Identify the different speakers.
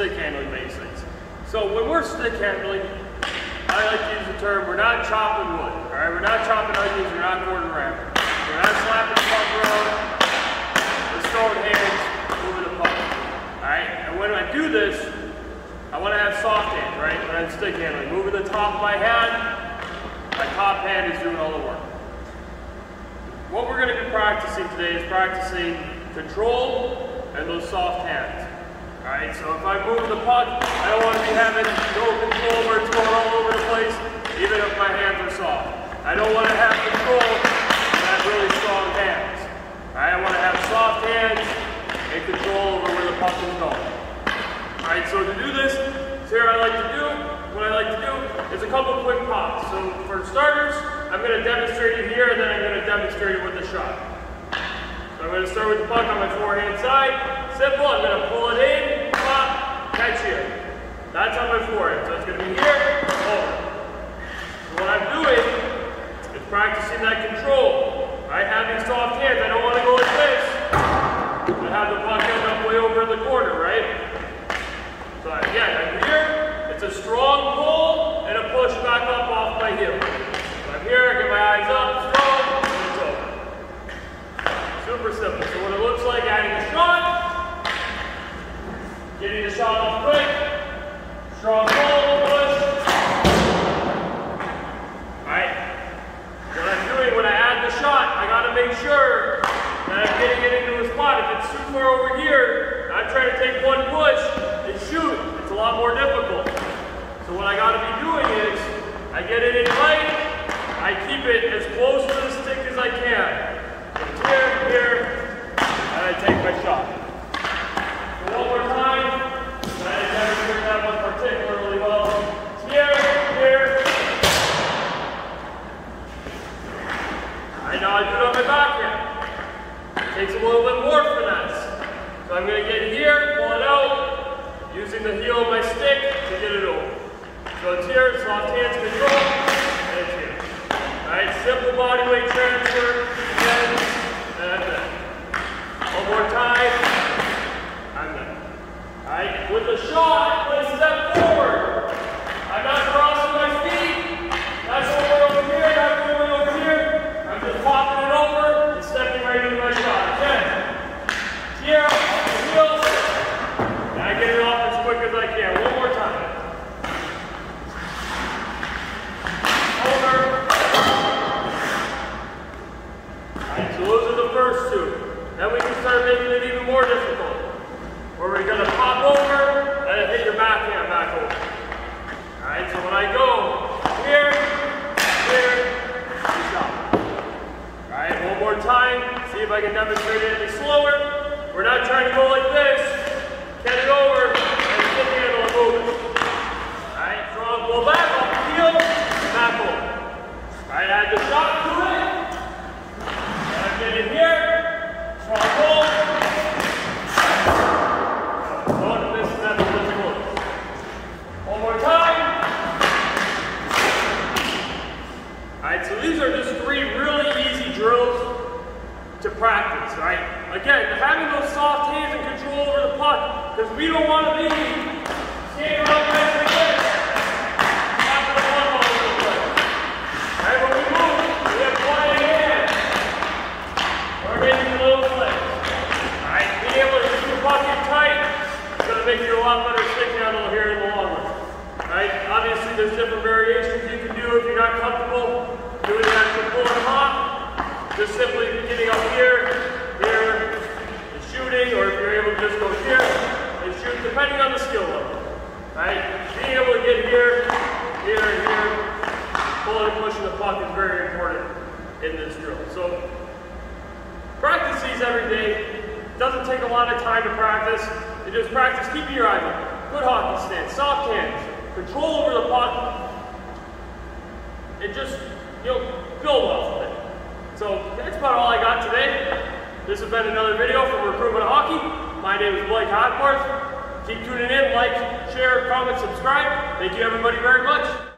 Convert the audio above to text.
Speaker 1: stick handling basics. So when we're stick handling, I like to use the term, we're not chopping wood, all right? We're not chopping onions, we're not going around, We're not slapping the puck around, we're throwing hands, moving the puck, all right? And when I do this, I want to have soft hands, right? When I'm stick handling, moving the top of my hand, my top hand is doing all the work. What we're going to be practicing today is practicing control and those soft hands. Alright, so if I move the puck, I don't want to be having no control where it's going all over the place, even if my hands are soft. I don't want to have control and have really strong hands. I want to have soft hands and control over where the puck is going. Alright, so to do this, here I like to do, what I like to do is a couple quick pops. So for starters, I'm going to demonstrate it here, and then I'm going to demonstrate it with the shot. So I'm going to start with the puck on my forehand side. Simple, I'm going to pull it in, pop, catch here. That's on my forehand. So it's going to be here, over. So what I'm doing is practicing that control. I have these soft hands. I don't want to go like this. I have the puck end up way over in the corner, right? So again, I'm here. It's a strong pull and a push back up off my heel. So I'm here, I get my eyes up, strong, and it's over. Super simple. So what it looks like adding a shot, getting the shot off strong pull, push. Alright. What I'm doing when I add the shot, I gotta make sure that I'm getting it into a spot. If it's too far over here, I'm trying to take one push and shoot. It's a lot more difficult. So what I gotta be doing is, I get it in tight, I keep it as close to the stick as I can. Here, here, and I take my shot. So one more time, and I demonstrate that one particularly well. It's here, here, I know I it on my backhand. Takes a little bit more finesse. So I'm going to get here, pull it out, using the heel of my stick to get it over. So it's here, it's soft hands control, and it's here. Alright, simple body weight transfer, again, and then. One more time, I'm done. Alright, with the shot, let's step forward. I'm not crossing my feet. That's going over here, not going over here. I'm just popping it over and stepping right into my shot. Again, here, off the heels, and I get it off as quick as I can. One more time. Over. Alright, so those are the first two. Then we can start making it even more difficult. Where we're gonna pop over and hit your backhand back over. Alright, so when I go here, here, and stop. Alright, one more time. See if I can demonstrate it any slower. We're not trying to go like this. Get it over and stick handle and move it. Alright, strong pull back off the heel, back over. Alright, add the shot to it. And I'm getting here. Strong pull. Going to this step really close. One more time. Alright, so these are just three really easy drills to practice, right? Again, having those soft hands and control over the puck, because we don't want to be standing around tapping the puck all the. Right, when we move, we a little being able to keep the puck in tight is going to make you a lot better stick here in the long. Right? Obviously, there's different variations you can do if you're not comfortable doing the actual pull and pop. Just simply getting up here, here, and shooting, or if you're able to just go here and shoot, depending on the skill level. Right? Being able to get here, here, and here, pulling and pushing the puck is very important in this drill. So practice these every day. It Doesn't take a lot of time to practice. You just practice keeping your eyes open. Good hockey stance, soft hands, control over the puck, and just, you know, build off of it. So that's about all I got today. This has been another video from Recruitment Hockey. My name is Blake Hackbarth. Keep tuning in, like, share, comment, subscribe. Thank you everybody very much.